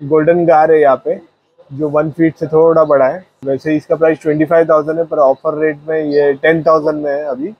Golden गार है यहाँ पे, जो वन फीट से थोड़ा बड़ा है। वैसे इसका प्राइस ट्वेंटी फाइव थाउज़ेंड है, पर ऑफ़र रेट में ये टेन थाउज़ेंड में है अभी।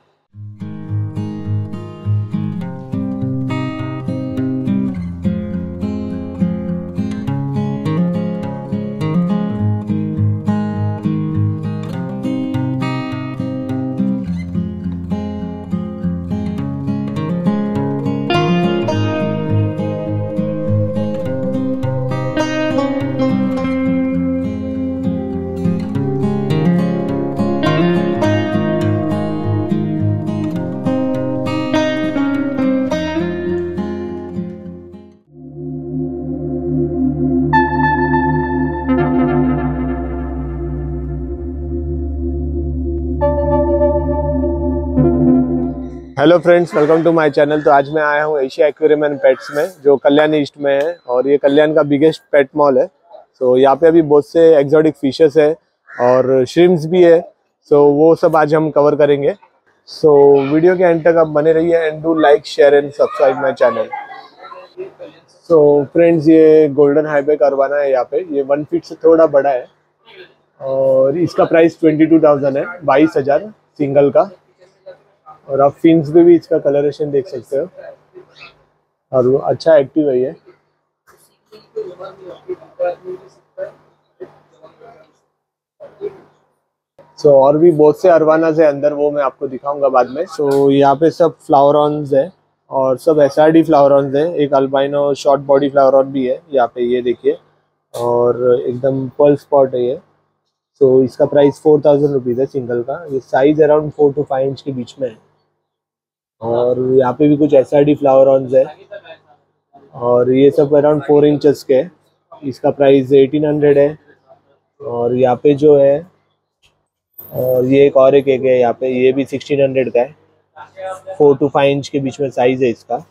Hello friends welcome to my channel. तो आज मैं आया हूँ एशिया एक्वेरियम एंड पेट्स में जो कल्याण ईस्ट में है और ये कल्याण का बिगेस्ट पेट मॉल है। तो यहाँ पे अभी बहुत से एक्जॉटिक फिशेस है और श्रिम्स भी है। सो so, वो सब आज हम कवर करेंगे। सो so, वीडियो के एंड तक आप बने रहिए and do like share and subscribe my channel so friends ये गोल्डन हाईवे करवाना है यहाँ पे। ये वन फीट से थोड़ा बड़ा है। और इसका प्राइस ट्वेंटी टू थाउज़ेंड है बाईस हज़ार सिंगल का। और आप फिन्स में भी इसका कलरेशन देख सकते हो। और वो अच्छा एक्टिव है ये। सो so, और भी बहुत से अरवाना है अंदर वो मैं आपको दिखाऊँगा बाद में। सो so, यहाँ पे सब फ्लावर है और सब एस आर डी फ्लावर है। एक albino short body flowerhorn भी है यहाँ पे ये देखिए। और एकदम पर्ल स्पॉट है ये। सो so, इसका प्राइस फोर थाउज़ेंड रुपीज़ है सिंगल का। ये size around four to five inch के बीच में है। और यहाँ पे भी कुछ S R D flowerhorn है। और ये सब अराउंड फोर इंचेस के इसका प्राइस एटीन हंड्रेड है। और यहाँ पे जो है, और ये एक और एक एक है यहाँ पे। ये भी सिक्सटीन हंड्रेड का है। फोर टू फाइव इंच के बीच में साइज़ है इसका।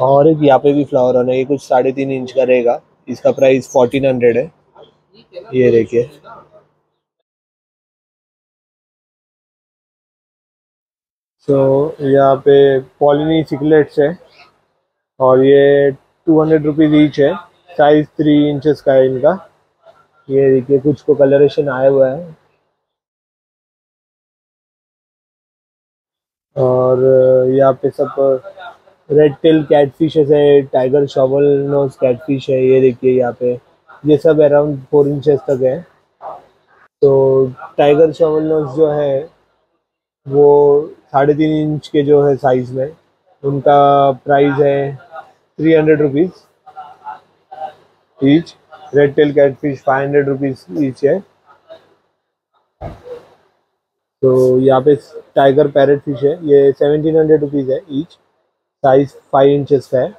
और एक यहाँ पे भी फ्लावर ऑन है। ये कुछ साढ़े तीन इंच का रहेगा। इसका प्राइस फोर्टीन हंड्रेड है। ये देखिए। सो so, यहाँ पे पॉलिनी सिकलेट्स है और ये टू हंड्रेड रुपीज़ ईच है। साइज़ थ्री इंचेस का है इनका। ये देखिए कुछ को कलरेशन आया हुआ है। और यहाँ पे सब रेड टेल कैटफिशेस है टाइगर शॉवल नोज़ कैटफिश है ये देखिए यहाँ पे। ये सब अराउंड फोर इंचेस तक है। तो टाइगर शॉवल नोज़ जो है वो साढ़े तीन इंच के जो है साइज़ में, उनका प्राइस है three hundred rupees each red tail catfish five hundred rupees each है। तो यहाँ पे टाइगर पैरेट फ़िश है। ये सेवनटीन हंड्रेड रुपीज़ है ईच साइज़ फाइव इंचेस का है।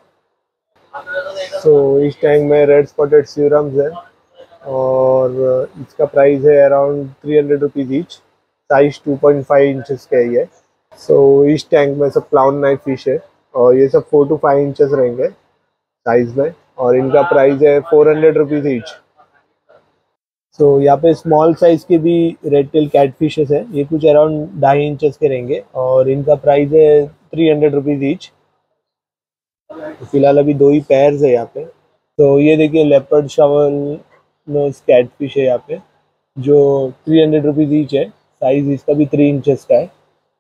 तो इस टैंक में रेड स्पॉटेड सीरम्स है और इसका प्राइस है around three hundred rupees each size two point five inches का ही है सो so, इस टैंक में सब क्लाउन नाइफ फ़िश है और ये सब फोर टू फाइव इंचेस रहेंगे साइज़ में और इनका प्राइस है four hundred rupees each so यहाँ पे स्मॉल साइज़ के भी रेड टेल कैट फिशेस है। ये कुछ अराउंड ढाई इंचेस के रहेंगे और इनका प्राइस है थ्री हंड्रेड रुपीज़ ईच फ़िलहाल अभी दो ही पैर है यहाँ पे। तो ये देखिए लेपर्ड शवल कैट फ़िश है यहाँ पे जो थ्री हंड्रेड रुपीज़ ईच है। साइज़ इसका भी थ्री इंचेस का है।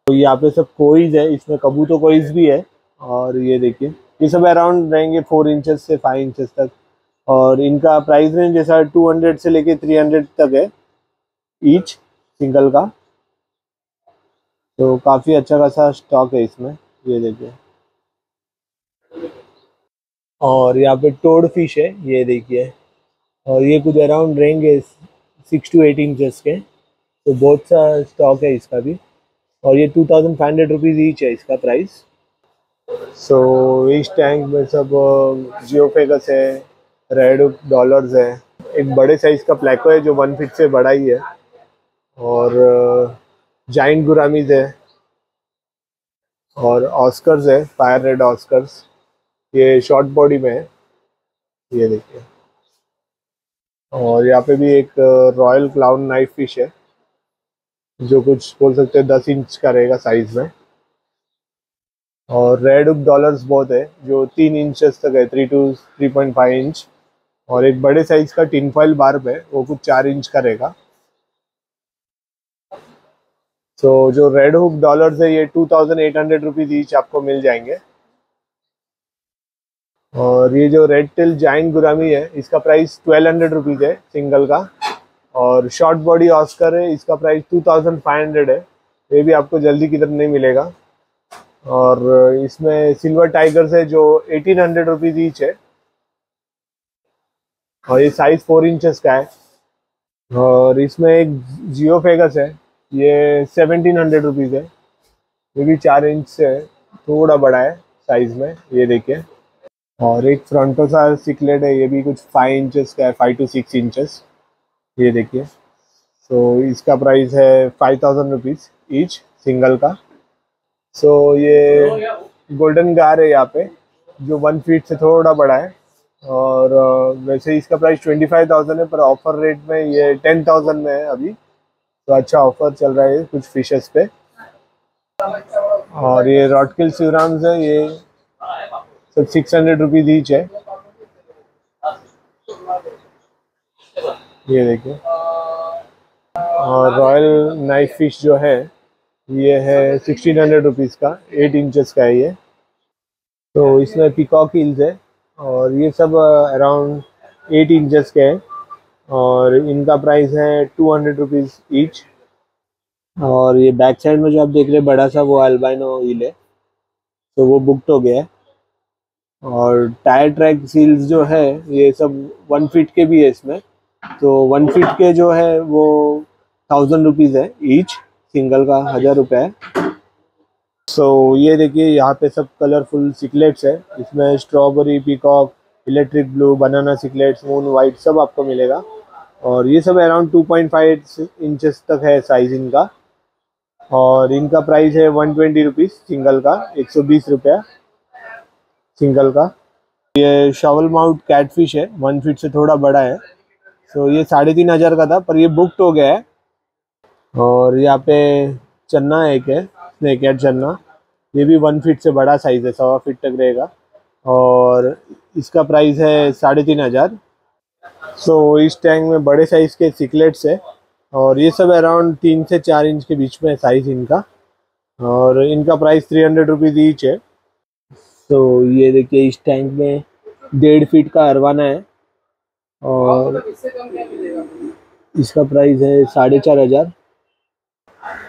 तो यहाँ पे सब कोइज है, इसमें कबूतर कोइज भी है। और ये देखिए, ये सब अराउंड रहेंगे फोर इंचेस से फाइव इंचेस तक। और इनका प्राइस रेंज जैसा टू हंड्रेड से लेके थ्री हंड्रेड तक है ईच सिंगल का। तो काफ़ी अच्छा खासा स्टॉक है इसमें, ये देखिए। और यहाँ पे टोड फ़िश है, ये देखिए। और ये कुछ अराउंड रहेंगे सिक्स टू एट इंचेस के। तो बहुत सा स्टॉक है इसका भी। और ये two thousand five hundred rupees each है इसका प्राइस सो इस टैंक में सब जियोफेगस है रेड डॉलर्स है। एक बड़े साइज़ का प्लेको है जो वन फीट से बड़ा ही है। और जाइंट गुरामीज है। और ऑस्कर्स है फायर रेड ऑस्कर्स ये शॉर्ट बॉडी में है। ये देखिए। और यहाँ पे भी एक रॉयल क्लाउन नाइफ फ़िश है। जो कुछ बोल सकते हैं, दस इंच का रहेगा साइज़ में। और रेड हुक डॉलर्स बहुत है, जो तीन इंचेस तक है three to three point five inch और एक बड़े साइज़ का टिन फॉइल बार्ब है, वो कुछ चार इंच का रहेगा। तो जो रेड हुक डॉलर्स है, ये two thousand eight hundred rupees each आपको मिल जाएँगे। और ये जो रेड टिल जाइंट गुरामी है, इसका प्राइस ट्वेल्व हंड्रेड रुपीज़ है सिंगल का। और शॉर्ट बॉडी ऑस्कर है, इसका price two thousand five hundred है। ये भी आपको जल्दी किधर नहीं मिलेगा। और इसमें सिल्वर टाइगर्स है, जो एटीन हंड्रेड रुपीज़ ईच है। और ये साइज़ फोर इंचेस का है। और इसमें एक जियो फेगस है, ये सेवनटीन हंड्रेड रुपीज़ है। ये भी चार इंच से थोड़ा बड़ा है साइज़ में, ये देखिए। और एक फ्रंटोसा सिकलेट है, ये भी कुछ फाइव इंचेस का है फाइव टू सिक्स इंचेस ये देखिए। सो so, इसका प्राइस है five thousand rupees each single का। सो so, ये गोल्डन गार है यहाँ पे जो वन फीट से थोड़ा बड़ा है। और वैसे इसका प्राइस ट्वेंटी फाइव थाउज़ेंड है पर ऑफ़र रेट में ये टेन थाउज़ेंड में है अभी। तो अच्छा ऑफ़र चल रहा है कुछ फिशेस पे। और ये रॉटकिल सिवराम्स है ये सब सिक्स हंड्रेड रुपीज़ ईच है। ये देखिए। और रॉयल नाइफ फ़िश जो है, ये है सिक्सटीन हंड्रेड रुपीज़ का एट इंचेस का है ये। तो इसमें पिकॉक हिल्स है और ये सब अराउंड एट इंचेस के हैं। और इनका प्राइस है टू हंड्रेड रुपीज़ ईच और ये बैक साइड में जो आप देख रहे हैं, बड़ा सा वो अल्बाइनो हील है। तो वो बुकड हो गया है। और टायर ट्रैक सील्स जो है, ये सब वन फीट के भी है इसमें। तो वन फीट के जो है वो थाउज़ेंड रुपीज़ है ईच सिंगल का हज़ार रुपये है। सो so, ये देखिए यहाँ पे सब कलरफुल सिकलेट्स है। इसमें strawberry peacock electric blue banana cichlids moon white सब आपको मिलेगा। और ये सब अराउंड 2.5 इंचेस तक है साइज़ इनका। और इनका प्राइस है वन ट्वेंटी रुपीज़ सिंगल का एक सौ बीस रुपया। सिंगल का। ये शावल माउट कैटफिश है वन फीट से थोड़ा बड़ा है। सो ये साढ़े तीन हज़ार का था, पर ये बुकड हो गया है। और यहाँ पे चन्ना एक है स्नेक एड चन्ना। ये भी वन फीट से बड़ा साइज़ है, सवा फीट तक रहेगा। और इसका प्राइस है साढ़े तीन हज़ार। सो इस टैंक में बड़े साइज़ के सिकलेट्स है। और ये सब अराउंड तीन से चार इंच के बीच में साइज़ इनका। और इनका price three hundred rupees each है। तो ये देखिए इस टैंक में डेढ़ फीट का अरवाना है। और इसका प्राइस है साढ़े चार हज़ार।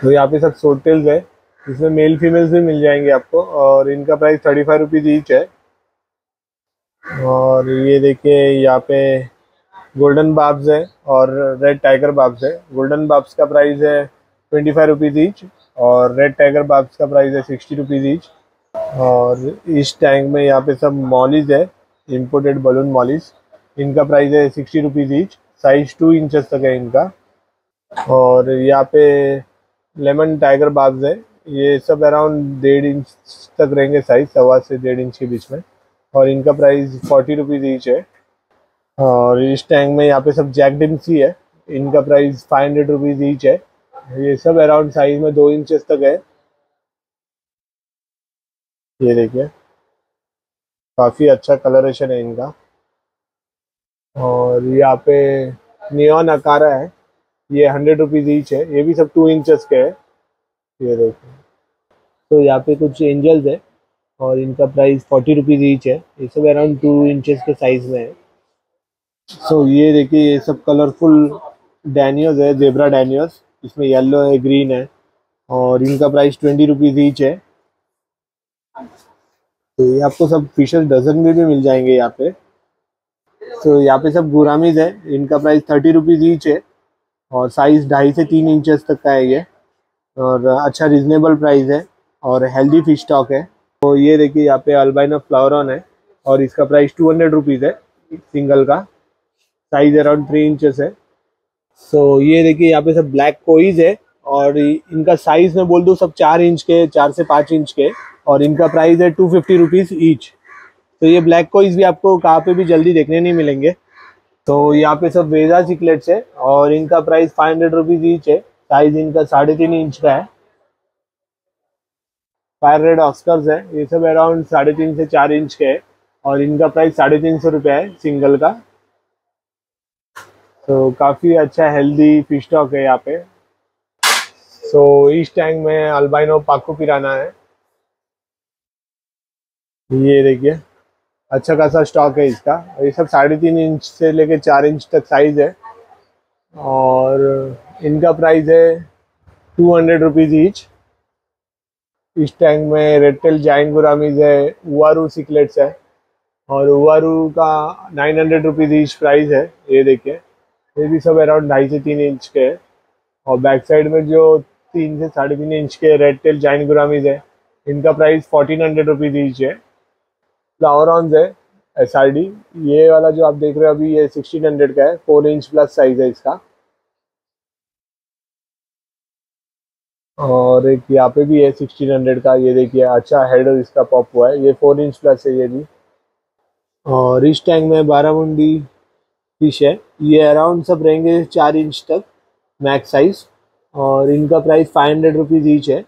तो यहाँ पे सब सोटेल्स है। इसमें मेल फीमेल्स भी मिल जाएँगे आपको और इनका price thirty five rupees each है। और ये देखिए यहाँ पे गोल्डन बाब्स है और रेड टाइगर बाब्स है। गोल्डन बाब्स का प्राइस है ट्वेंटी फाइव रुपीज़ ईच और रेड टाइगर बाब्स का प्राइस है सिक्सटी रुपीज़ ईच और इस टैंक में यहाँ पे सब मॉलिज है इम्पोर्टेड बलून मॉलिज इनका प्राइस है sixty rupees each size two inches तक है इनका। और यहाँ पे लेमन टाइगर बाब्स है, ये सब अराउंड डेढ़ इंच तक रहेंगे साइज़ सवा से डेढ़ इंच के बीच में। और इनका प्राइस फोर्टी रुपीज़ ईच है। और इस टैंक में यहाँ पे सब जैक डिम्सी है, इनका price five hundred rupees each है। ये सब अराउंड साइज़ में दो इंचेस तक है। ये देखिए, काफ़ी अच्छा कलरेशन है इनका। और यहाँ पे नियॉन अकारा है। ये हंड्रेड रुपीज़ ईच है। ये भी सब टू इंचेस के है। ये देखिए तो यहाँ पे कुछ एंजल्स है और इनका प्राइस फोर्टी रुपीज़ ईच है। ये सब अराउंड टू इंचेस के साइज़ में है। सो so, ये देखिए ये सब कलरफुल डैनियल्स है जेबरा डैनियल्स इसमें येलो है ग्रीन है। और इनका प्राइस ट्वेंटी रुपीज़ ईच है। तो ये आपको सब फिशेस डजन में भी मिल जाएँगे यहाँ पे। तो यहाँ पे सब गुरामीज है। इनका प्राइस थर्टी रुपीज़ ईच है और साइज़ ढाई से तीन इंचेस तक का है ये। और अच्छा रिजनेबल प्राइस है और हेल्दी फ़िश स्टॉक है। तो ये देखिए यहाँ पे अल्बाइनो फ्लावरॉन है और इसका प्राइस टू हंड्रेड रुपीज़ है सिंगल का। साइज़ अराउंड थ्री इंचेस है। सो so, ये देखिए यहाँ पे सब ब्लैक कोईज है और इनका साइज़ में बोल दो सब चार इंच के चार से पाँच इंच के और इनका प्राइस है टू फिफ्टी रुपीज़ ईच तो ये ब्लैक कोईज भी आपको कहाँ पे भी जल्दी देखने नहीं मिलेंगे। तो यहाँ पे सब वेजा सिकलेट्स है और इनका price five hundred rupees each है। साइज़ इनका साढ़े तीन इंच का है। फायर रेड ऑस्कर्स है। ये सब अराउंड साढ़े तीन से चार इंच के है और इनका प्राइस साढ़े तीन सौ रुपया है सिंगल का। तो काफ़ी अच्छा हेल्दी फ़िश स्टॉक है यहाँ पे। सो इस टैंक में अल्बाइनो पाको पिराना है। ये देखिए। अच्छा खासा स्टॉक है इसका। ये सब साढ़े तीन इंच से लेके चार इंच तक साइज़ है। और इनका प्राइस है टू हंड्रेड रुपीज़ ईच इस टैंक में रेड टेल जाइन गुरामीज है उवारू सिकलेट्स है। और उवारू का nine hundred rupees each price है, ये देखिए। ये भी सब अराउंड ढाई से तीन इंच के है। और बैक साइड में जो तीन से साढ़े तीन इंच के रेड टेल जाइन गुरामीज है, इनका price fourteen hundred rupees each है। फ्लावर है एस ये वाला जो आप देख रहे हो अभी ये सिक्सटीन हंड्रेड का है फोर इंच प्लस साइज़ है इसका। और एक यहाँ पे भी है सिक्सटीन हंड्रेड का, ये देखिए अच्छा हेड इसका पॉप हुआ है, ये फोर इंच प्लस है ये भी। और इस टैंक में बारह मुंडी फ़िश है, ये अराउंड सब रहेंगे चार इंच तक मैक्स साइज़ और इनका price five hundred rupees each है।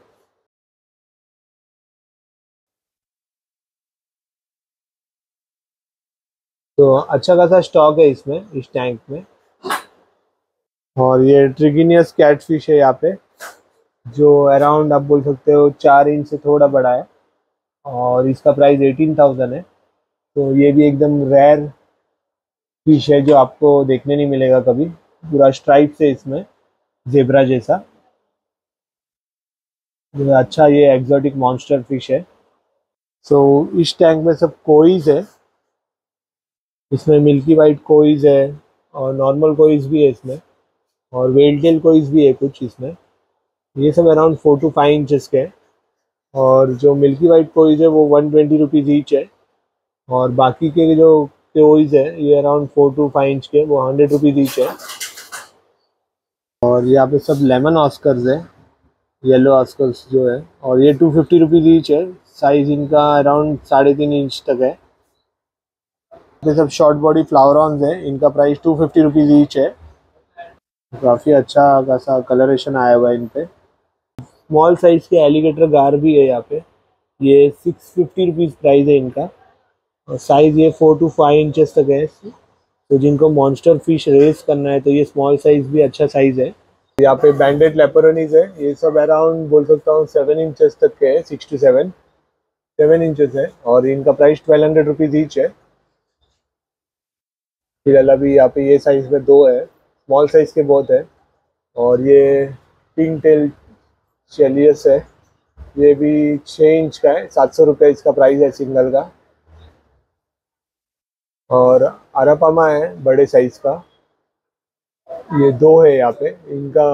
तो अच्छा खासा स्टॉक है इसमें इस टैंक में। और ये ट्रिगिनियस कैट फ़िश है यहाँ पे जो अराउंड आप बोल सकते हो चार इंच से थोड़ा बड़ा है। और इसका प्राइस एटीन थाउज़ेंड है। तो ये भी एकदम रेयर फ़िश है जो आपको देखने नहीं मिलेगा कभी। पूरा स्ट्राइप से इसमें जेबरा जैसा। अच्छा ये एक्जोटिक मॉन्स्टर फ़िश है। सो so, इस टैंक में सब कोईज है। इसमें मिल्की वाइट कोइज है और नॉर्मल कोइज भी है इसमें और वेलटेल कोइज भी है कुछ इसमें। ये सब around four to five inches के हैं। और जो मिल्की वाइट कोइज है वो वन ट्वेंटी रुपीज़ ईच है। और बाकी के जो कोइज है, ये around four to five inch के वो हंड्रेड रुपीज़ ईच है। और यहाँ पे सब लेमन ऑस्कर्स है येलो ऑस्कर्स जो है। और ये टू फिफ्टी रुपीज़ ईच है। साइज़ इनका अराउंड साढ़े तीन इंच तक है। ये सब शॉर्ट बॉडी फ्लावर ऑन है, इनका price two fifty rupees each है। काफ़ी अच्छा खासा कलरेशन आया हुआ है इन पे। स्मॉल साइज़ के एलिगेटर गार भी है यहाँ पे। ये सिक्स फिफ्टी रुपीज़ प्राइस है इनका। और साइज़ ये फोर टू फाइव इंचेस तक है तो जिनको मॉन्स्टर फ़िश रेस करना है तो ये स्मॉल साइज़ भी अच्छा साइज़ है। यहाँ पे बैंडेड लेपरोनीज है। ये सब अराउंड बोल सकता हूँ सेवन इंचेस तक के है six to seven seven inches है। और इनका price twelve hundred rupees each है। फ़िलहाल अभी यहाँ पे ये साइज़ में दो है। स्मॉल साइज़ के बहुत है। और ये पिंक टेल चेलियस है। ये भी छः इंच का है। सात सौ रुपये इसका प्राइस है सिंगल का। और आरापामा है बड़े साइज़ का। ये दो है यहाँ पे। इनका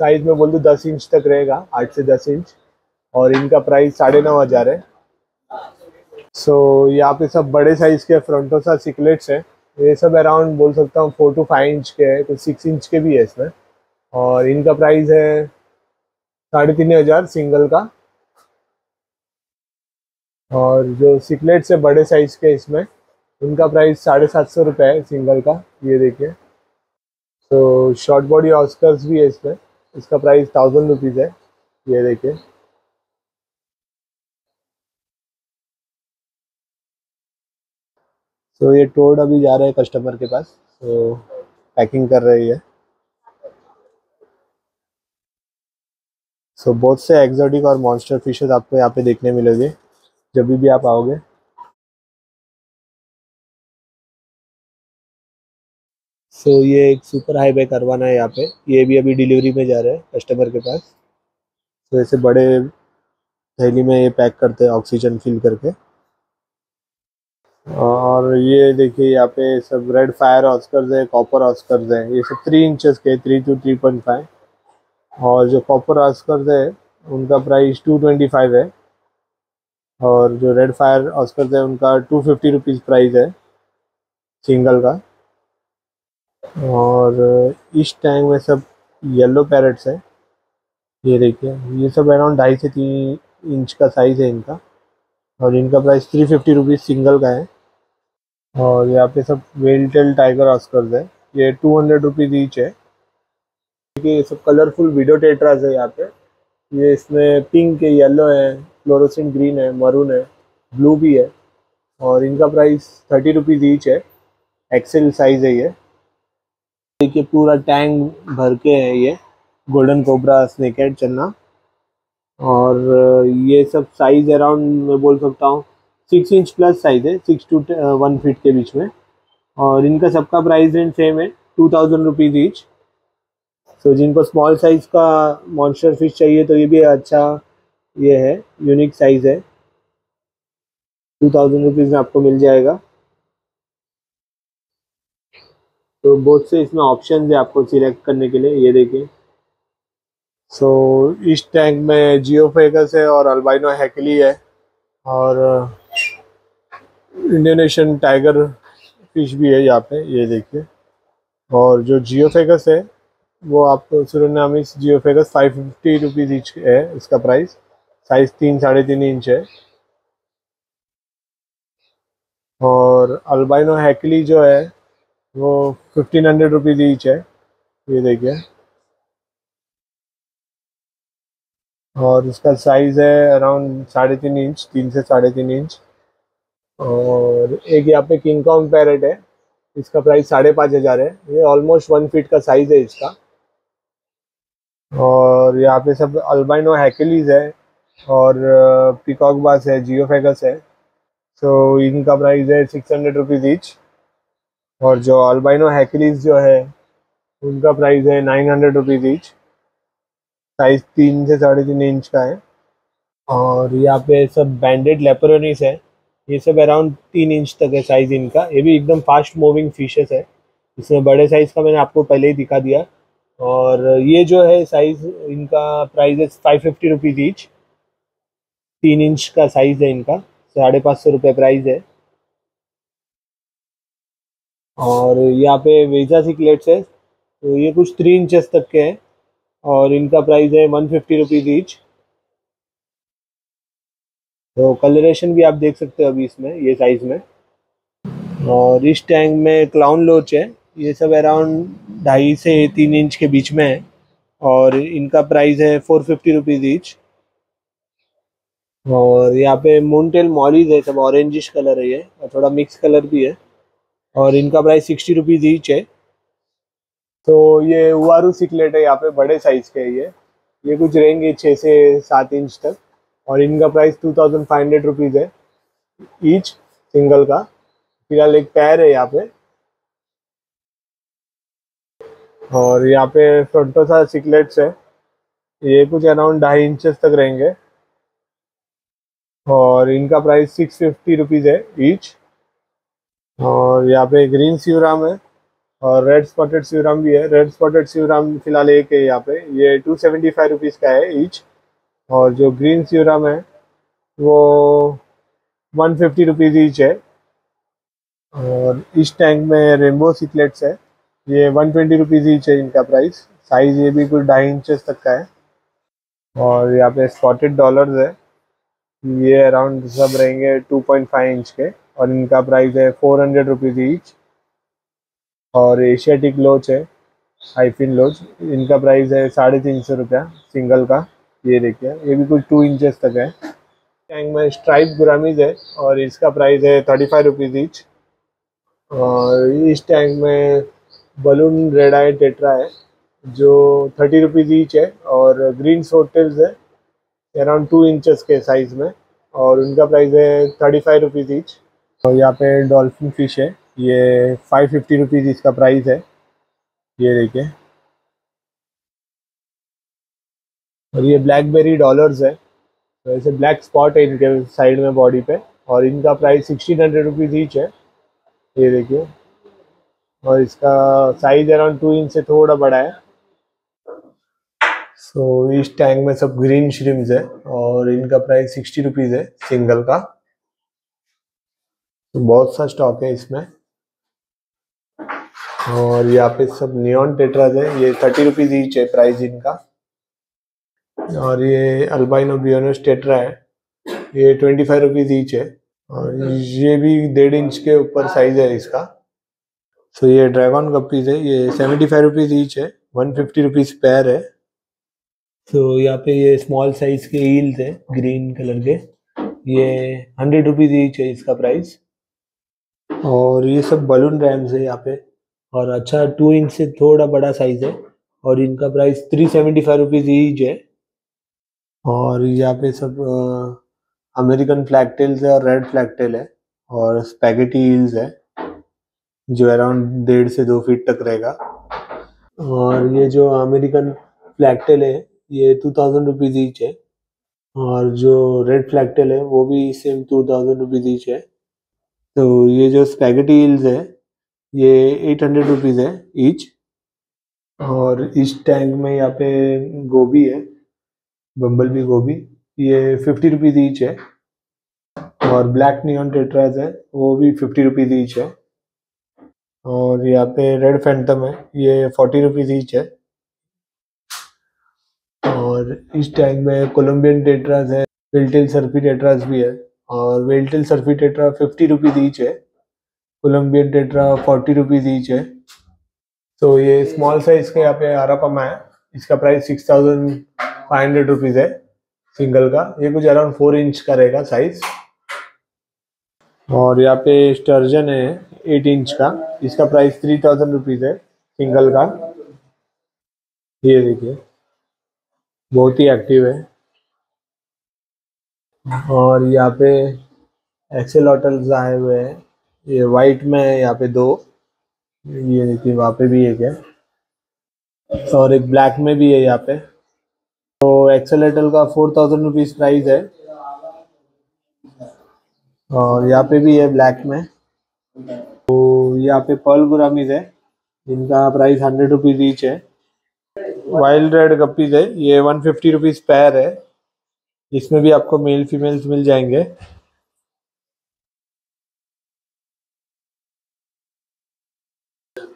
साइज़ में बोल दो दस इंच तक रहेगा आठ से दस इंच और इनका प्राइस साढ़े नौ हज़ार है। सो so, यहाँ पे सब बड़े साइज़ के फ्रंटोसा सिकलेट्स है। ये सब अराउंड बोल सकता हूँ फोर टू फाइव इंच के है, कुछ सिक्स इंच के भी है इसमें। और इनका प्राइस है साढ़े तीन हज़ार सिंगल का। और जो सिकलेट से बड़े साइज़ के इसमें उनका प्राइस साढ़े सात सौ रुपये है सिंगल का, ये देखिए। तो शॉर्ट बॉडी ऑस्कर्स भी है इसमें, इसका प्राइस थाउज़ेंड रुपीज़ है, ये देखिए। तो ये टोड अभी जा रहा है कस्टमर के पास। तो पैकिंग कर रही है। सो so, बहुत से एक्जोटिक और मॉन्स्टर फिशेस आपको यहाँ पे देखने मिलेंगे जब भी आप आओगे। सो so, ये एक सुपर हाई हाईवे करवाना है यहाँ पे। ये भी अभी डिलीवरी में जा रहे हैं कस्टमर के पास। तो so, ऐसे बड़े थैली में ये पैक करते हैं ऑक्सीजन फिल करके। और ये देखिए यहाँ पे सब रेड फायर ऑस्कर्स है कॉपर ऑस्कर्स है। ये सब थ्री इंचेस के three to three point five और जो कॉपर ऑस्कर्स है, उनका प्राइस टू ट्वेंटी फाइव है। और जो रेड फायर ऑस्कर्स है, उनका टू फिफ्टी रुपीज़ प्राइस है सिंगल का। और इस टैंक में सब येलो पैरट्स है। ये देखिए, ये सब अराउंड ढाई से तीन इंच का साइज़ है इनका। और इनका price three fifty rupees single का है। और यहाँ पे सब वेलटेल टाइगर ऑस्कर्स है। ये टू हंड्रेड रुपीज़ ईच है। ये सब कलरफुल वीडियो टेट्राज है यहाँ पे। ये इसमें पिंक है येलो है फ्लोरोसेंट ग्रीन है मरून है ब्लू भी है। और इनका प्राइस थर्टी रुपीज़ ईच है। एक्सेल साइज़ है ये। देखिए, पूरा टैंक भर के है ये। गोल्डन कोबरा स्नेकेट चलना और ये सब साइज़ अराउंड मैं बोल सकता हूँ सिक्स इंच प्लस साइज़ है सिक्स टू वन फीट के बीच में। और इनका सबका प्राइस रेंज सेम है two thousand rupees each so जिनको स्मॉल साइज़ का मॉन्स्टर फ़िश चाहिए तो ये भी अच्छा ये है यूनिक साइज़ है। टू थाउज़ेंड रुपीज़ में आपको मिल जाएगा। तो बहुत से इसमें ऑप्शन है आपको सिलेक्ट करने के लिए ये देखिए। सो so, इस टैंक में जियो फेगस है और अल्बाइनो हैकली है। और इंडोनेशियन टाइगर फ़िश भी है यहाँ पे, ये देखिए। और जो जियो फेगस है, वो आपको geophagus five fifty rupees inch है इसका प्राइस साइज़ तीन, साढ़े तीन इंच है। और अल्बाइनो हैकली जो है, वो फिफ्टीन हंड्रेड रुपीज़ ईच है। ये देखिए। और इसका साइज़ है अराउंड साढ़े तीन इंच तीन से साढ़े तीन इंच और एक यहाँ पे किंग कॉन्ग पैरेट है। इसका प्राइस साढ़े पाँच हज़ार है। ये ऑलमोस्ट वन फीट का साइज़ है इसका। और यहाँ पे सब अल्बाइनो हैकलीज है और पिकॉक बास है जियो फेगस है। सो so, इनका प्राइस है सिक्स हंड्रेड रुपीज़ ईच और जो अल्बाइनो हैकलीज जो है उनका प्राइस है nine hundred rupees each size तीन से साढ़े तीन इंच का है। और यहाँ पे सब बैंडेड लेपरोनिस है। ये सब अराउंड तीन इंच तक है साइज़ इनका। ये भी एकदम फास्ट मूविंग फिशेस है। इसमें बड़े साइज़ का मैंने आपको पहले ही दिखा दिया। और ये जो है साइज़ इनका प्राइस है फाइव फिफ्टी रुपीज़ ईच तीन इंच का साइज़ है इनका। साढ़े पाँच सौ रुपये प्राइस है। और यहाँ पे वेजा सिकलेट्स है। तो ये कुछ थ्री इंचेस तक के हैं। और इनका प्राइस है वन फिफ्टी रुपीज़ ईच तो कलरेशन भी आप देख सकते हो अभी इसमें, ये साइज़ में। और इस टैंक में क्लाउन लोच है। ये सब अराउंड ढाई से तीन इंच के बीच में है। और इनका प्राइस है फोर फिफ्टी रुपीज़ ईच और यहाँ पे मूनटेल मॉलीज है, सब ऑरेंजिश कलर है ये, और थोड़ा मिक्स कलर भी है। और इनका प्राइस सिक्सटी रुपीज़ ईच है। तो ये उवारू सिकलेट है, यहाँ पे बड़े साइज़ के है ये। ये कुछ रहेंगे छः से सात इंच तक। और इनका price two thousand five hundred rupees है। ईच सिंगल का। फ़िलहाल एक पैर है यहाँ पे। और यहाँ पे फ्रंटोसा सिकलेट्स है। ये कुछ अराउंड ढाई इंचेस तक रहेंगे। और इनका प्राइस सिक्स फिफ्टी रुपीज़ है ईच और यहाँ पे ग्रीन सीवराम है। और रेड स्पॉटेड सीवराम भी है। रेड स्पॉटेड सीवराम फ़िलहाल एक है यहाँ पे। ये टू सेवेंटी फाइव रुपीज़ का है ईच और जो ग्रीन सीरम है, वो वन फिफ्टी रुपीज़ ईच है। और इस टैंक में रेनबो सिकलेट्स है। ये वन ट्वेंटी रुपीज़ ईच है इनका प्राइस साइज़ ये भी कुछ ढाई इंचेस तक का है। और यहाँ पे स्पॉटेड डॉलर्स है। ये अराउंड सब रहेंगे टू पॉइंट फाइव इंच के। और इनका प्राइस है फोर हंड्रेड रुपीज़ ईच और एशियाटिक लोच है हाईफिन लोच इनका प्राइस है साढ़े तीन सौ रुपया सिंगल का। ये देखिए, ये भी कुछ टू इंचेस तक है। टैंक में स्ट्राइप गुरामीज है और इसका प्राइस है थर्टी फाइव रुपीज़ ईच और इस टैंक में बलून रेड आई टेट्रा है, जो थर्टी रुपीज़ ईच है और ग्रीन सोटेल्स है अराउंड टू इंचेस के साइज़ में और उनका प्राइस है थर्टी फाइव रुपीज़ ईच और यहाँ पे डॉल्फिन फ़िश है, ये फाइव फिफ्टी रुपीज़ इसका प्राइस है। ये देखिए। और ये ब्लैकबेरी डॉलर्स है। तो ऐसे ब्लैक स्पॉट है इनके साइड में बॉडी पे और इनका price sixteen hundred rupees each है। ये देखिए। और इसका साइज़ अराउंड टू इंच से थोड़ा बड़ा है। सो so, इस टैंक में सब ग्रीन श्रिम्स है और इनका प्राइस सिक्सटी रुपीज़ है सिंगल का। तो बहुत सा स्टॉक है इसमें। और यहाँ पे सब नियॉन टेट्राज है। ये थर्टी रुपीज़ ईच है प्राइस इनका। और ये अल्बाइनो बियोनस टेट्रा है। ये ट्वेंटी फाइव रुपीज़ ईच है। और ये भी डेढ़ इंच के ऊपर साइज़ है इसका। सो so, ये ड्रैगन गप्पीज है। ये सेवेंटी फाइव रुपीज़ ईच है। वन फिफ्टी रुपीज़ पैर है। तो यहाँ पे ये स्मॉल साइज़ के हील्स है ग्रीन कलर के। ये हंड्रेड रुपीज़ ईच है इसका प्राइस और ये सब बलून रैम्स है यहाँ पे। और अच्छा टू इंच से थोड़ा बड़ा साइज़ है। और इनका price three seventy five rupees each है। और यहाँ पे सब अमेरिकन फ्लैग टेल्स है और रेड फ्लैग टेल है और स्पैगेटी हील्स है, जो अराउंड डेढ़ से दो फीट तक रहेगा। और ये जो अमेरिकन फ्लैग टेल है, ये टू थाउज़ेंड रुपीज़ ईच है। और जो रेड फ्लैगटेल है, वो भी same two thousand rupees each है। तो ये जो स्पैगेटी हिल्स है, ये एट हंड्रेड रुपीज़ है ईच और इस टैंक में यहाँ पे गोभी है। बम्बल बी गोभी ये फिफ्टी रुपीज़ ईच है। और ब्लैक नियॉन टेट्राज है, वो भी फिफ्टी रुपीज़ ईच है। और यहाँ पे रेड फैंटम है, ये फोर्टी रुपीज़ ईच है। और इस टैंक में कोलम्बियन टेट्रास है वेल्टेल सर्फी टेट्रास भी है। और veiltail serpae tetra fifty rupees each है। Colombian tetra forty rupees each है। तो ये स्मॉल साइज़ का यहाँ पे आरापमा है। इसका price six thousand five hundred rupees है सिंगल का। ये कुछ अराउंड फोर इंच का रहेगा साइज़ और यहाँ पे स्टर्जन है एट इंच का। इसका प्राइस थ्री थाउज़ेंड रुपीज़ है सिंगल का। ये देखिए, बहुत ही एक्टिव है। और यहाँ पे एक्सेल होटल्स आए हुए हैं। ये वाइट में है, यहाँ पे दो। ये देखिए, वहाँ पे भी एक है। और एक ब्लैक में भी है यहाँ पे। तो एक्सेल का फोर थाउज़ेंड रुपीज़ प्राइस है। और यहाँ पे भी है ब्लैक में। तो यहाँ पे पर्ल गुरामीज है इनका प्राइस हंड्रेड रुपीज़ ईच है। वाइल्ड रेड गप्पीज है, ये वन फिफ्टी रुपीज़ पैर है। इसमें भी आपको मेल फीमेल्स मिल जाएँगे।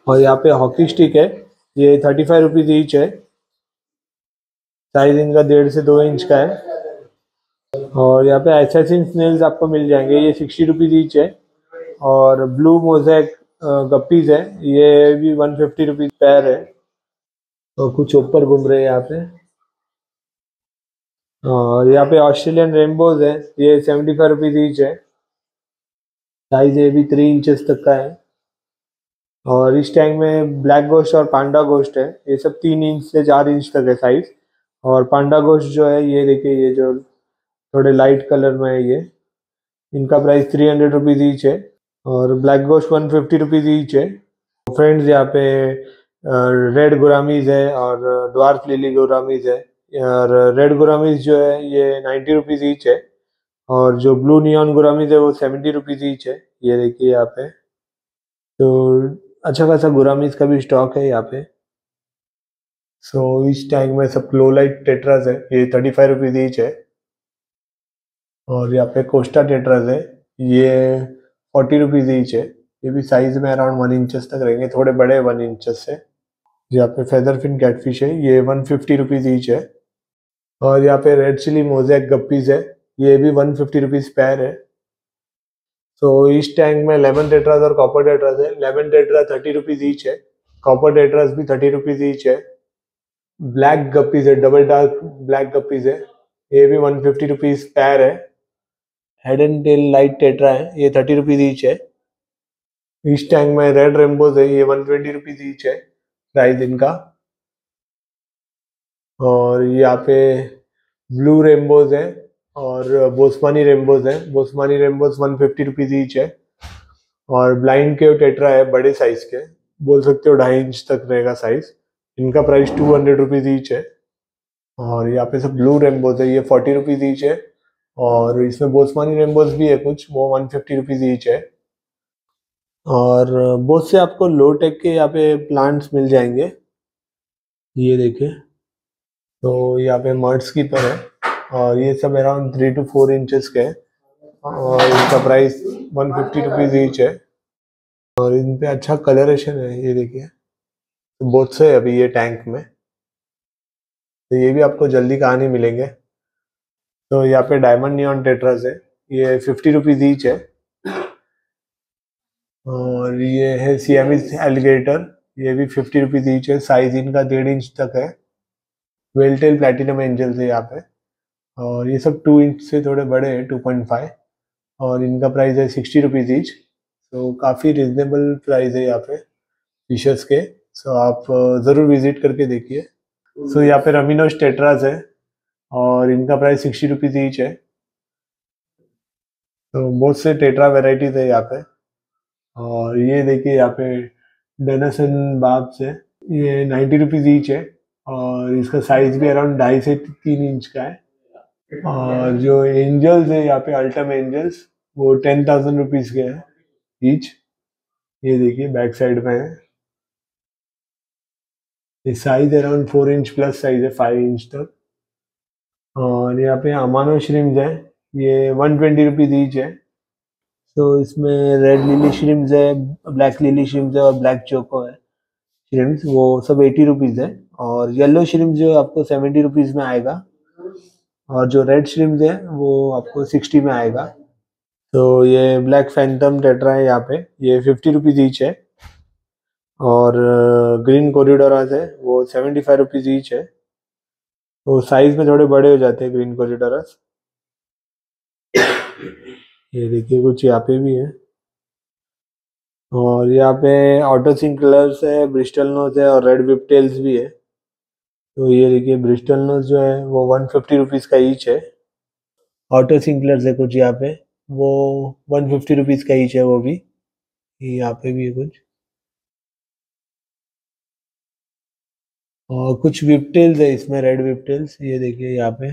और यहाँ पे हॉकी स्टिक है, ये थर्टी फाइव रुपीज़ ईच है। साइज़ इनका डेढ़ से दो इंच का है। और यहाँ पे एसेसिन स्नेल्स आपको मिल जाएँगे। ये सिक्सटी रुपीज़ ईच है। और ब्लू मोजैक गप्पीज है। ये भी वन फिफ्टी रुपीज़ पैर है। और कुछ ऊपर घूम रहे हैं यहाँ पे। और यहाँ पे ऑस्ट्रेलियन रेनबोज है। ये सेवेंटी फाइव रुपीज़ ईच है। साइज़ ये भी थ्री इंचेस तक का है। और इस टैंक में ब्लैक गोश्त और पांडा गोश्त है। ये सब तीन इंच से चार इंच तक है साइज़ और पांडा गोश्त जो है, ये देखिए, ये जो थोड़े लाइट कलर में है ये, इनका price three hundred rupees each है और black ghost one fifty rupees each है। फ्रेंड्स यहाँ पे रेड गुरामीज है और ड्वार्फ लिली गुरामीज है और रेड गुरामीज जो है, ये नाइन्टी रुपीज़ ईच है और जो ब्लू नियॉन गुरामीज है, वो सेवेंटी रुपीज़ ईच है। ये देखिए यहाँ पे। तो अच्छा खासा गुरामीज का भी स्टॉक है यहाँ पे। सो so, इस टैंक में सब क्लोलाइट टेट्रास है ये थर्टी फाइव रुपीज़ ईच है। और यहाँ पे कोस्टा टेट्रास है ये फोर्टी रुपीज़ ईच है। ये भी साइज़ में अराउंड वन इंचेस तक रहेंगे थोड़े बड़े वन इंचेस से यहाँ पे फेदर फिन कैटफिश है ये वन फिफ्टी रुपीज़ ईच है। और यहाँ पे रेड चिली मोजैक गप्पीज है ये भी वन फिफ्टी रुपीज़ पैर है। तो इस टैंक में लेमन टेट्रास और कॉपर टेट्रास है। Lemon tetra thirty rupees each है कॉपर टेट्रास भी थर्टी रुपीज़ ईच है। ब्लैक गप्पीज है डबल डार्क ब्लैक गप्पीज है। ये भी वन फिफ्टी रुपीज़ पैर है। Head and tail light tetra है, ये थर्टी रुपीज़ ईच है। इस टैंक में रेड रेमबोज है, ये वन ट्वेंटी रुपीज़ ईच है प्राइस इनका। और यहाँ पे ब्लू रेमबोज है, और बोस्मानी रेमबोज है। Boesemani rainbows one fifty rupees each है। और ब्लाइंड के टेट्रा है, बड़े साइज़ के। बोल सकते हो ढाई इंच तक रहेगा साइज़ इनका price two hundred rupees each है। और यहाँ पे सब ब्लू रेमबोज है, ये फोर्टी रुपीज़ ईच है। और इसमें बोस्मानी रेमबोज भी है कुछ, वो वन फिफ्टी रुपीज़ ईच है। और बहुत से आपको लो टेक के यहाँ पे प्लांट्स मिल जाएँगे। ये देखिए तो यहाँ पे मर्ड्स की पर है। और ये सब around three two four inches के और इनका price one fifty rupees each है। और इन पे अच्छा कलरेशन है, ये देखिए। तो बहुत से अभी ये टैंक में। तो ये भी आपको जल्दी कहाँ नहीं मिलेंगे। तो यहाँ पे डायमंड नियॉन टेट्रास है। ये फिफ्टी रुपीज़ ईच है। और ये है सियामिस एलिगेटर ये भी फिफ्टी रुपीज़ ईच है। साइज़ इनका डेढ़ इंच तक है। वेलटेल प्लेटिनम एंजल्स है यहाँ पे। और ये सब टू इंच से थोड़े बड़े हैं टू पॉइंट फाइव और इनका प्राइस है सिक्सटी रुपीज़ ईच तो काफ़ी रिजनेबल प्राइस है यहाँ पे फिशर्स के। सो so, आप ज़रूर विज़िट करके देखिए। सो so, यहाँ पे रमीनोज टेट्रास है और इनका प्राइस सिक्सटी रुपीज़ ईच है। तो बहुत से टेट्रा वेराइटीज है यहाँ पे। और ये देखिए यहाँ पे डेनासन बाब्स है। ये नाइन्टी रुपीज़ ईच है और इसका साइज़ भी अराउंड ढाई से तीन इंच का है। और जो एंजल्स है यहाँ पे अल्टम एंजल्स वो टेन थाउज़ेंड रुपीज़ के हैं ईच ये देखिए बैक साइड में है। ये size around four inch plus size है फाइव इंच तक। और यहाँ पे अमानो श्रिम्स है। ये वन ट्वेंटी रुपीज़ ईच है। तो इसमें रेड लिली श्रिम्स है ब्लैक लिली श्रिम्स है और ब्लैक चोको है। श्रिम्स वो सब एटी रुपीज़ है। और येलो श्रिम्स जो आपको सेवेंटी रुपीज़ में आएगा। और जो रेड श्रिम्स है, वो आपको सिक्सटी में आएगा। तो ये ब्लैक फैंटम टेट्रा है यहाँ पे। ये फिफ्टी रुपीज़ ईच है। और ग्रीन कॉरिडोराज है, वो सेवेंटी फाइव रुपीज़ ईच है। तो साइज़ में थोड़े बड़े हो जाते हैं ग्रीन कॉरिडोराज ये देखिए, कुछ यहाँ पे भी है। और यहाँ पे ऑटो सिंक कलर्स है ब्रिस्टल नोज़ है और रेड विपटेल्स भी है। तो ये देखिए ब्रिस्टल नोज़ जो है, वो वन फिफ्टी रुपीज़ का ईच है। ऑटो सिंकलर्स है कुछ यहाँ पे, वो वन फिफ्टी रुपीज़ का ईच है वो भी। यहाँ पे भी है कुछ। और कुछ विपटेल्स है इसमें रेड विपटेल्स ये देखिए यहाँ पे।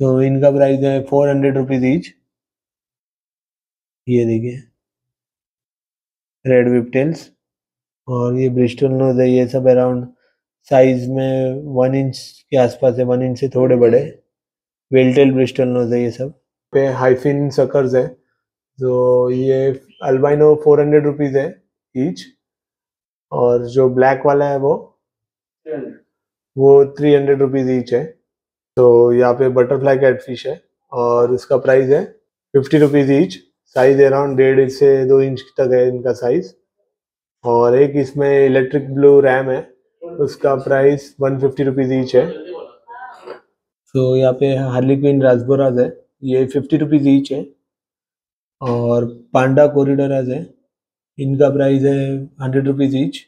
तो इनका प्राइस है फोर हंड्रेड रुपीज़ ईच ये देखिए। रेड विपटेल्स और ये ब्रिस्टल नोज़ है, ये सब अराउंड साइज़ में वन इंच के आसपास है वन इंच से थोड़े बड़े। वेल्टेल ब्रिस्टल नोज़ है ये सब। पे हाइफिन सकर्स है। तो ये अल्बाइनो फोर हंड्रेड रुपीज़ है ईच और जो ब्लैक वाला है वो वो थ्री हंड्रेड रुपीज़ ईच है। तो यहाँ पे बटरफ्लाई कैटफिश है और उसका प्राइस है fifty rupees each size around डेढ़ से दो इंच तक है इनका साइज़ और एक इसमें इलेक्ट्रिक ब्लू रैम है, उसका price one fifty rupees each है। तो यहाँ पे हार्ली क्वीन राजबोराज है, ये फिफ्टी रुपीज़ ईच है। और पांडा कोरिडोराज है, इनका प्राइस है हंड्रेड रुपीज़ ईच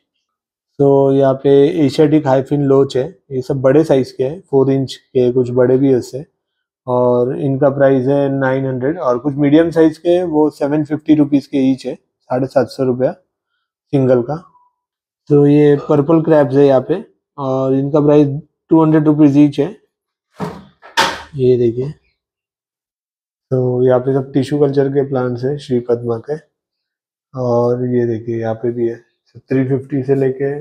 तो यहाँ पे एशियाटिक हाइफिन लोच है, ये सब बड़े साइज़ के हैं फोर इंच के कुछ बड़े भी उससे और इनका प्राइस है नाइन हंड्रेड और कुछ मीडियम साइज़ के वो सेवन फिफ्टी रुपीज़ के ईच है, साढ़े सात सौ रुपया सिंगल का। तो ये पर्पल क्रैप्स है यहाँ पे, और इनका price two hundred rupees each है। ये देखिए। तो यहाँ पे सब टिश्यू कल्चर के प्लांट्स है, श्री पद्मा के। और ये देखिए, यहाँ पे भी है थ्री फिफ्टी से लेके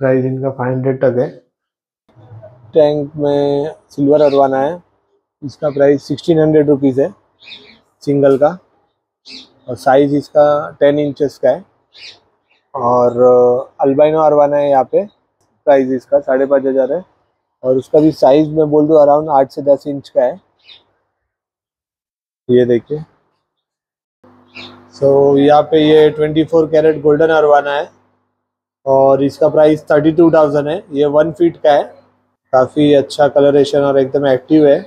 प्राइस इनका फाइव हंड्रेड तक है। टैंक में सिल्वर अरवाना है। इसका प्राइस सिक्सटीन हंड्रेड रुपीज़ है सिंगल का। और साइज़ इसका टेन इंचेस का है। और अल्बाइनो अरवाना है यहाँ पे। प्राइस इसका साढ़े पाँच हज़ार है। और उसका भी साइज़ मैं बोल दूँ अराउंड आठ से दस इंच का है। ये देखिए। सो so, यहाँ पे ये twenty four carat golden arowana है। और इसका प्राइस थर्टी टू थाउज़ेंड है। ये वन फीट का है। काफ़ी अच्छा कलरेशन और एकदम एक्टिव है।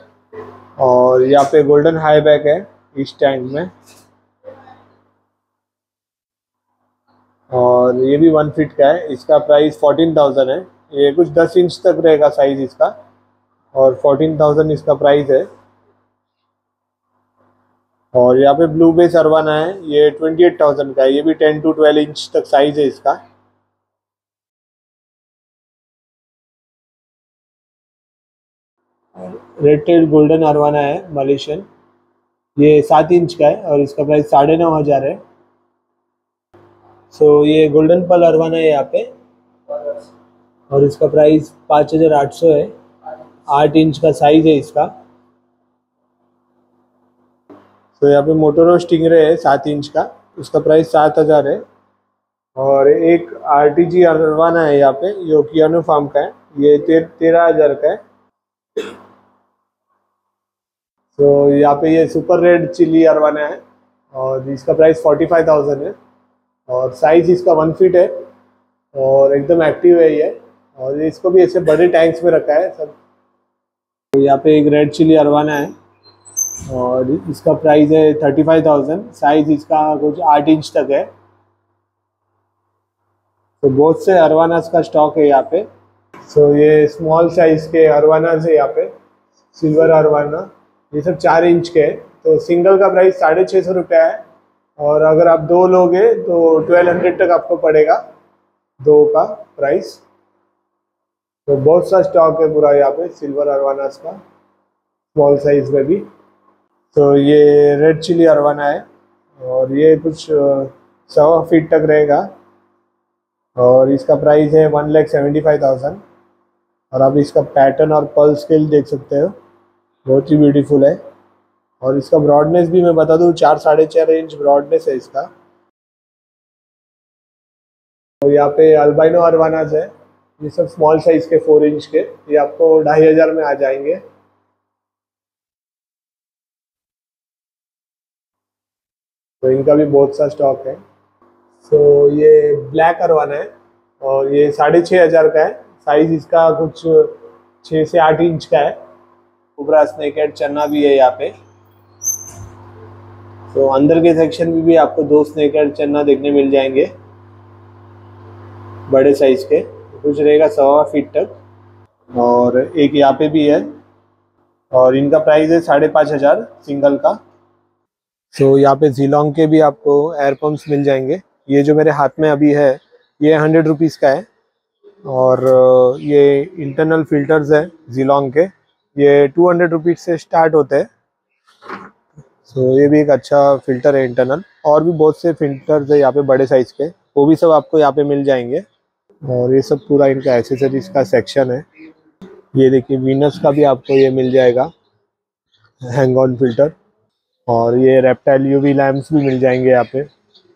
और यहाँ पे गोल्डन हाई बैक है इस टैंक में। और ये भी वन फीट का है। इसका प्राइस फोर्टीन थाउज़ेंड है। ये कुछ दस इंच तक रहेगा साइज़ इसका। और फोर्टीन थाउज़ेंड इसका प्राइस है। और यहाँ पे ब्लू बेस अरवाना है। ये ट्वेंटी एट थाउज़ेंड का है। ये भी टेन टू ट्वेल्व इंच तक साइज़ है इसका। रेड टेल गोल्डन अरवाना है मलेशियन ये सात इंच का है और इसका प्राइस साढ़े नौ हज़ार है। सो so, ये गोल्डन पल अरवाना है यहाँ पे। और इसका प्राइस पाँच हज़ार आठ सौ है। आठ इंच का साइज़ है इसका। तो यहाँ पे मोटोरो स्टिंगरे है सात इंच का। उसका प्राइस सात हज़ार है। और एक आर टी जी अरवाना है यहाँ पे जो फार्म का है। ये तेरह हज़ार का है। तो यहाँ पे ये सुपर रेड चिली अरवाना है और इसका प्राइस फोर्टी फाइव थाउज़ेंड है और साइज़ इसका वन फीट है और एकदम एक्टिव है ये और इसको भी ऐसे बड़े टैंक्स में रखा है सब। तो यहाँ पे एक रेड चिली अरवाना है और इसका प्राइस है थर्टी फाइव थाउज़ेंड साइज़ इसका कुछ आठ इंच तक है। तो बहुत से अरवानास का स्टॉक है यहाँ पे। सो so, ये स्मॉल साइज़ के अरवानास है यहाँ पे सिल्वर अरवाना ये सब चार इंच के तो सिंगल का प्राइस साढ़े छः सौ रुपया है। और अगर आप दो लोगे तो ट्वेल्व हंड्रेड तक आपको पड़ेगा दो का प्राइस। तो बहुत सा स्टॉक है पूरा यहाँ पे, सिल्वर अरवानास का, स्मॉल साइज़ में भी। तो ये रेड चिली अरवाना है। और ये कुछ सवा फीट तक रहेगा। और इसका प्राइस है one lakh seventy five thousand. और आप इसका पैटर्न और पल स्केल देख सकते हो। बहुत ही ब्यूटीफुल है। और इसका ब्रॉडनेस भी मैं बता दूँ चार साढ़े चार इंच ब्रॉडनेस है इसका। और यहाँ पे अल्बाइनो अरवानाज है। ये सब स्मॉल साइज़ के फोर इंच के। ये आपको ढाई हज़ार में आ जाएँगे। तो इनका भी बहुत सा स्टॉक है। सो so, ये ब्लैक अरवाना है। और ये साढ़े छः हज़ार का है। साइज़ इसका कुछ छः से आठ इंच का है। उबरा स्नेकेट चन्ना भी है यहाँ पे। तो अंदर के सेक्शन में भी आपको दो स्नेकेट चन्ना देखने मिल जाएँगे। बड़े साइज़ के। कुछ रहेगा सवा फीट तक। और एक यहाँ पे भी है। और इनका प्राइस है साढ़े पाँच हज़ार सिंगल का। सो so, यहाँ पे जीलोंग के भी आपको एयर पम्प्स मिल जाएँगे। ये जो मेरे हाथ में अभी है ये हंड्रेड रुपीज़ का है। और ये इंटरनल फिल्टर्स है जीलोंग के। ये टू हंड्रेड रुपीज़ से स्टार्ट होते हैं। सो so, ये भी एक अच्छा फ़िल्टर है इंटरनल और भी बहुत से फिल्टर्स है यहाँ पे बड़े साइज़ के। वो भी सब आपको यहाँ पे मिल जाएँगे। और ये सब पूरा इनका एसेसरीज का सेक्शन है। ये देखिए वीनस का भी आपको ये मिल जाएगा। हैंग ऑन फ़िल्टर और ये रेप्टाइल यूवी लैम्प्स भी मिल जाएँगे यहाँ पे।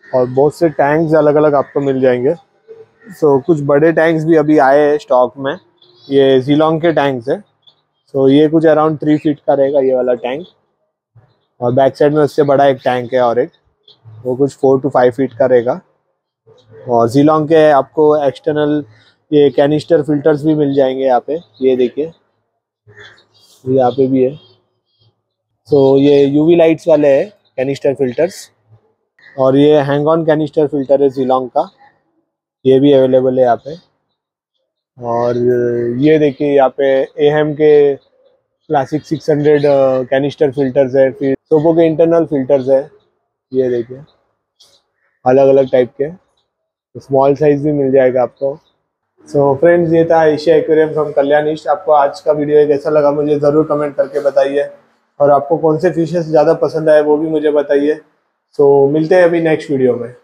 और बहुत से टैंक्स अलग अलग आपको मिल जाएँगे। सो so, कुछ बड़े टैंक्स भी अभी आए हैं स्टॉक में। ये जीलोंग के टैंक्स है। सो ये कुछ अराउंड थ्री फीट का रहेगा ये वाला टैंक और बैक साइड में उससे बड़ा एक टैंक है और एक. वो कुछ फोर टू फाइव फीट का रहेगा. और जीलोंग के आपको एक्सटर्नल ये कैनिस्टर फिल्टर्स भी मिल जाएँगे यहाँ पे. ये देखिए. यहाँ पे भी है. सो so, ये यूवी लाइट्स वाले है कैनिस्टर फिल्टर्स और ये हैंग ऑन कैनिस्टर फ़िल्टर है जीलोंग का. ये भी अवेलेबल है यहाँ पे. और ये देखिए यहाँ पे एम के क्लासिक 600 कैनिस्टर फिल्टर्स है फिर सोपो के इंटरनल फिल्टर्स है ये देखिए। अलग अलग टाइप के। स्मॉल साइज़ भी मिल जाएगा आपको। सो so, फ्रेंड्स ये था एशिया एक्वेरियम फ्रॉम कल्याणिस्ट आपको आज का वीडियो कैसा लगा मुझे ज़रूर कमेंट करके बताइए। और आपको कौन से फिशेस ज़्यादा पसंद आए वो भी मुझे बताइए। सो so, मिलते हैं अभी नेक्स्ट वीडियो में।